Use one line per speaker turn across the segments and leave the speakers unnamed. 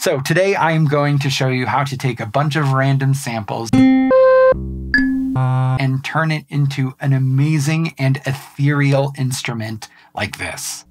So today I am going to show you how to take a bunch of random samples and turn it into an amazing and ethereal instrument like this.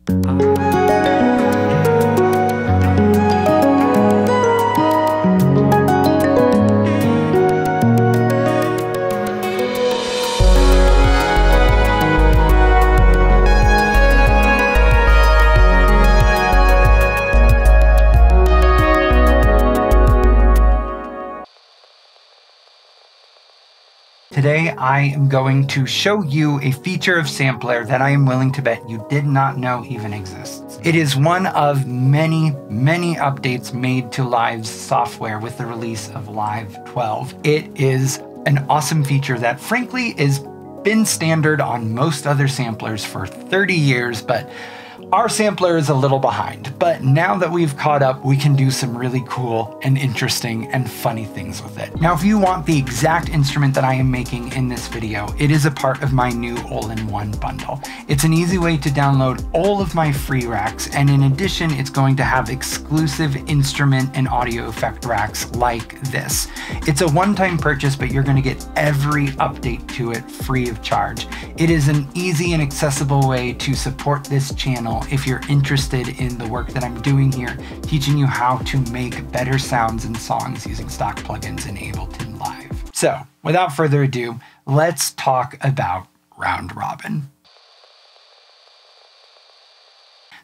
I am going to show you a feature of Sampler that I am willing to bet you did not know even exists. It is one of many, many updates made to Live's software with the release of Live 12. It is an awesome feature that, frankly, is been standard on most other samplers for 30 years, but our sampler is a little behind, but now that we've caught up, we can do some really cool and interesting and funny things with it. Now, if you want the exact instrument that I am making in this video, it is a part of my new all-in-one bundle. It's an easy way to download all of my free racks, and in addition, it's going to have exclusive instrument and audio effect racks like this. It's a one-time purchase, but you're gonna get every update to it free of charge. It is an easy and accessible way to support this channel if you're interested in the work that I'm doing here, teaching you how to make better sounds and songs using stock plugins in Ableton Live. So, without further ado, let's talk about Round Robin.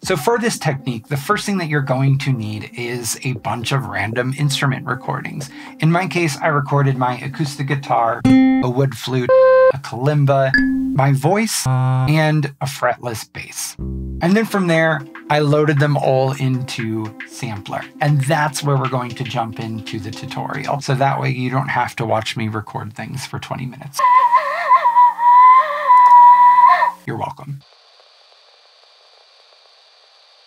So for this technique, the first thing that you're going to need is a bunch of random instrument recordings. In my case, I recorded my acoustic guitar, a wood flute, a kalimba, my voice, and a fretless bass. And then from there, I loaded them all into Sampler. And that's where we're going to jump into the tutorial. So that way you don't have to watch me record things for 20 minutes. You're welcome.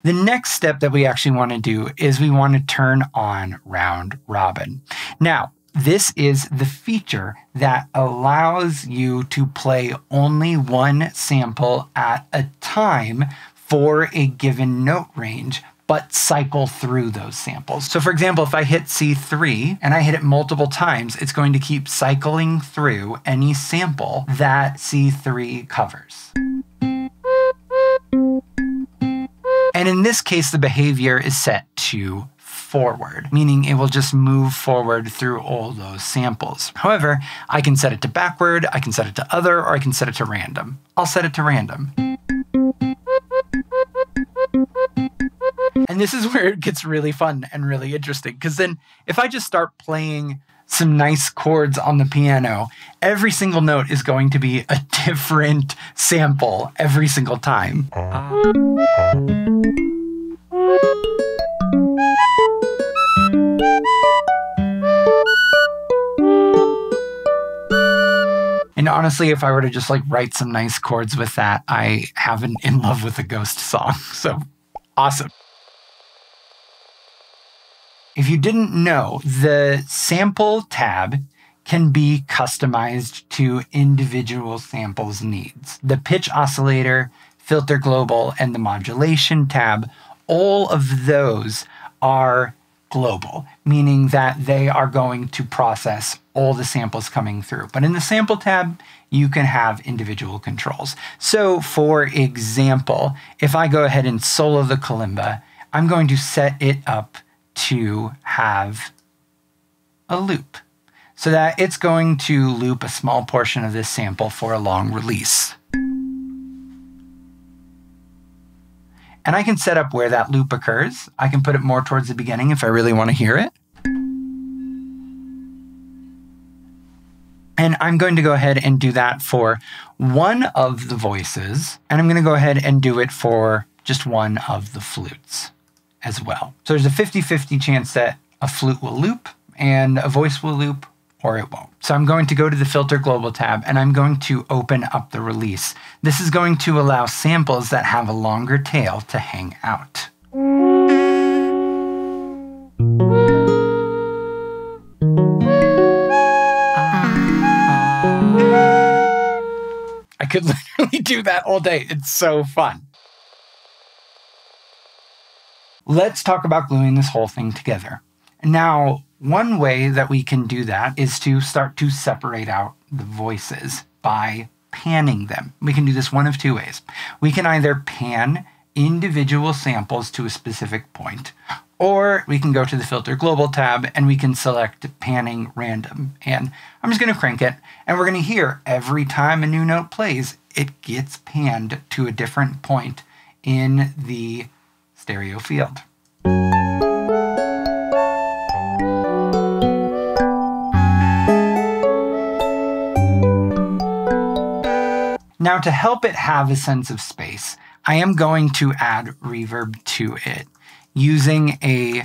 The next step that we actually want to do is we want to turn on round robin. Now, this is the feature that allows you to play only one sample at a time for a given note range but cycle through those samples. So for example, if I hit C3 and I hit it multiple times, it's going to keep cycling through any sample that C3 covers. And in this case, the behavior is set to forward, meaning it will just move forward through all those samples. However, I can set it to backward, I can set it to other, or I can set it to random. I'll set it to random. And this is where it gets really fun and really interesting because then if I just start playing some nice chords on the piano, every single note is going to be a different sample every single time. Honestly, if I were to just like write some nice chords with that, I have an In Love with a Ghost song. So awesome. If you didn't know, the sample tab can be customized to individual samples needs. The pitch oscillator, filter global, and the modulation tab, all of those are global, meaning that they are going to process all the samples coming through. But in the sample tab, you can have individual controls. So for example, if I go ahead and solo the kalimba, I'm going to set it up to have a loop so that it's going to loop a small portion of this sample for a long release. And I can set up where that loop occurs. I can put it more towards the beginning if I really want to hear it. And I'm going to go ahead and do that for one of the voices. And I'm going to go ahead and do it for just one of the flutes as well. So there's a 50-50 chance that a flute will loop and a voice will loop or it won't. So I'm going to go to the Filter Global tab and I'm going to open up the release. This is going to allow samples that have a longer tail to hang out. I could literally do that all day. It's so fun. Let's talk about gluing this whole thing together. Now, one way that we can do that is to start to separate out the voices by panning them. We can do this one of two ways. We can either pan individual samples to a specific point, or we can go to the Filter Global tab and we can select Panning Random. And I'm just going to crank it, and we're going to hear every time a new note plays, it gets panned to a different point in the stereo field. Now, to help it have a sense of space, I am going to add reverb to it using a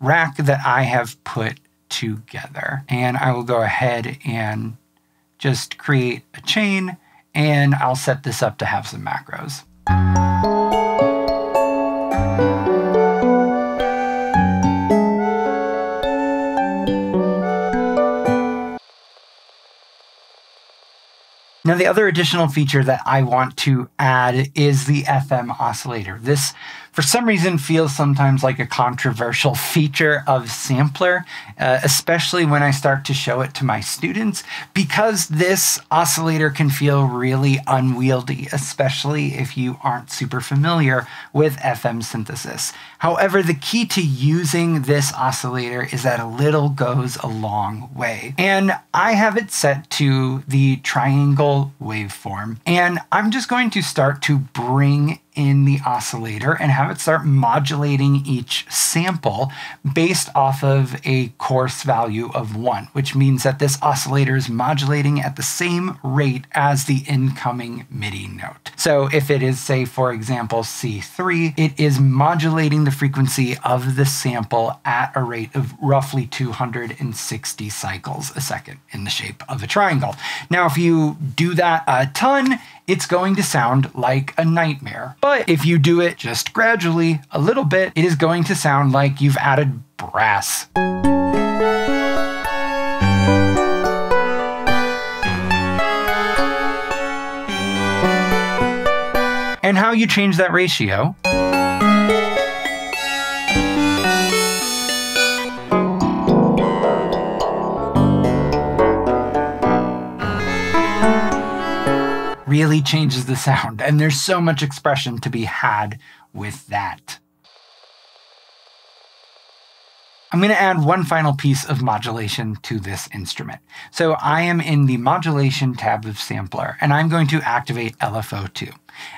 rack that I have put together. And I will go ahead and just create a chain and I'll set this up to have some macros. Now, the other additional feature that I want to add is the FM oscillator. This for some reason feels sometimes like a controversial feature of Sampler, uh, especially when I start to show it to my students, because this oscillator can feel really unwieldy, especially if you aren't super familiar with FM synthesis. However, the key to using this oscillator is that a little goes a long way. And I have it set to the triangle waveform. And I'm just going to start to bring in the oscillator and have it start modulating each sample based off of a coarse value of 1, which means that this oscillator is modulating at the same rate as the incoming MIDI note. So if it is, say, for example, C3, it is modulating the frequency of the sample at a rate of roughly 260 cycles a second in the shape of a triangle. Now, if you do that a ton, it's going to sound like a nightmare. But if you do it just gradually, a little bit, it is going to sound like you've added brass. And how you change that ratio really changes the sound. And there's so much expression to be had with that. I'm going to add one final piece of modulation to this instrument. So I am in the modulation tab of Sampler, and I'm going to activate LFO2.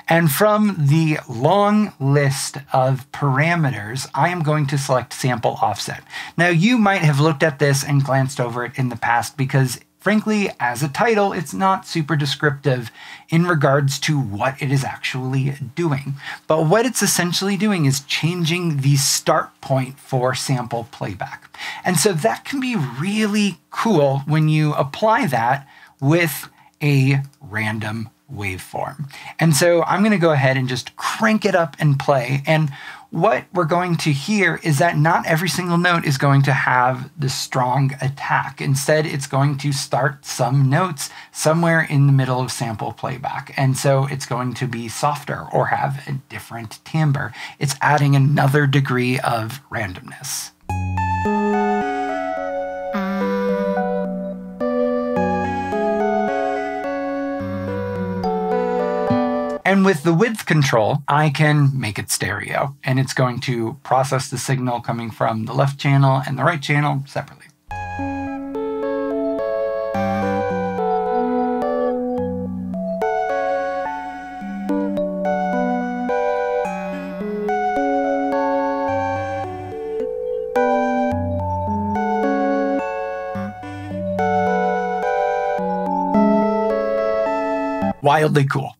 And from the long list of parameters, I am going to select sample offset. Now you might have looked at this and glanced over it in the past because Frankly, as a title, it's not super descriptive in regards to what it is actually doing. But what it's essentially doing is changing the start point for sample playback. And so that can be really cool when you apply that with a random waveform. And so I'm going to go ahead and just crank it up and play. And what we're going to hear is that not every single note is going to have the strong attack. Instead, it's going to start some notes somewhere in the middle of sample playback. And so it's going to be softer or have a different timbre. It's adding another degree of randomness. And with the width control, I can make it stereo, and it's going to process the signal coming from the left channel and the right channel separately. Wildly cool.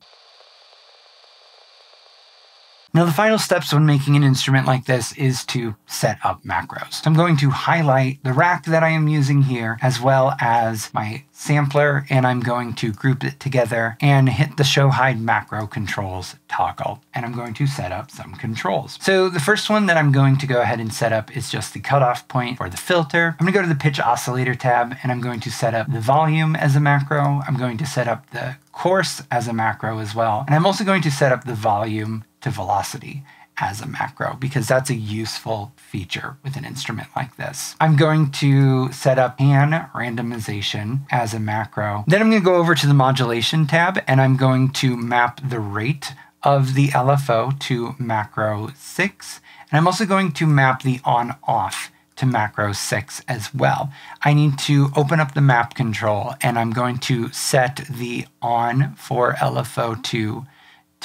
Now, the final steps when making an instrument like this is to set up macros. So I'm going to highlight the rack that I am using here, as well as my sampler, and I'm going to group it together and hit the show hide macro controls toggle. And I'm going to set up some controls. So the first one that I'm going to go ahead and set up is just the cutoff point for the filter. I'm gonna go to the pitch oscillator tab and I'm going to set up the volume as a macro. I'm going to set up the coarse as a macro as well. And I'm also going to set up the volume to velocity as a macro because that's a useful feature with an instrument like this. I'm going to set up pan randomization as a macro. Then I'm going to go over to the modulation tab and I'm going to map the rate of the LFO to macro 6. And I'm also going to map the on off to macro 6 as well. I need to open up the map control and I'm going to set the on for LFO2 to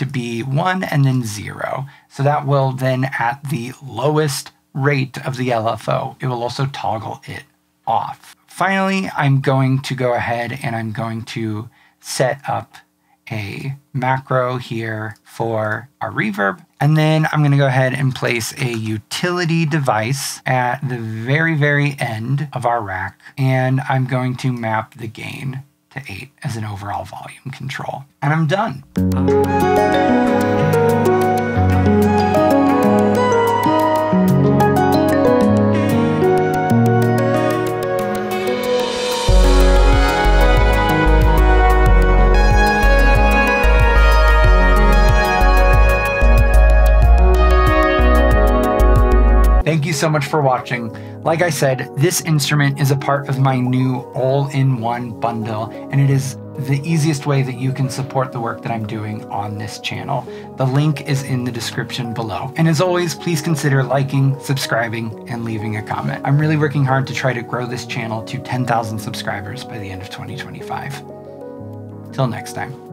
be 1 and then 0. So that will then at the lowest rate of the LFO, it will also toggle it off. Finally, I'm going to go ahead and I'm going to set up a macro here for our reverb. And then I'm going to go ahead and place a utility device at the very, very end of our rack. And I'm going to map the gain to 8 as an overall volume control. And I'm done. Thank you so much for watching. Like I said, this instrument is a part of my new all-in-one bundle, and it is the easiest way that you can support the work that I'm doing on this channel. The link is in the description below. And as always, please consider liking, subscribing, and leaving a comment. I'm really working hard to try to grow this channel to 10,000 subscribers by the end of 2025. Till next time.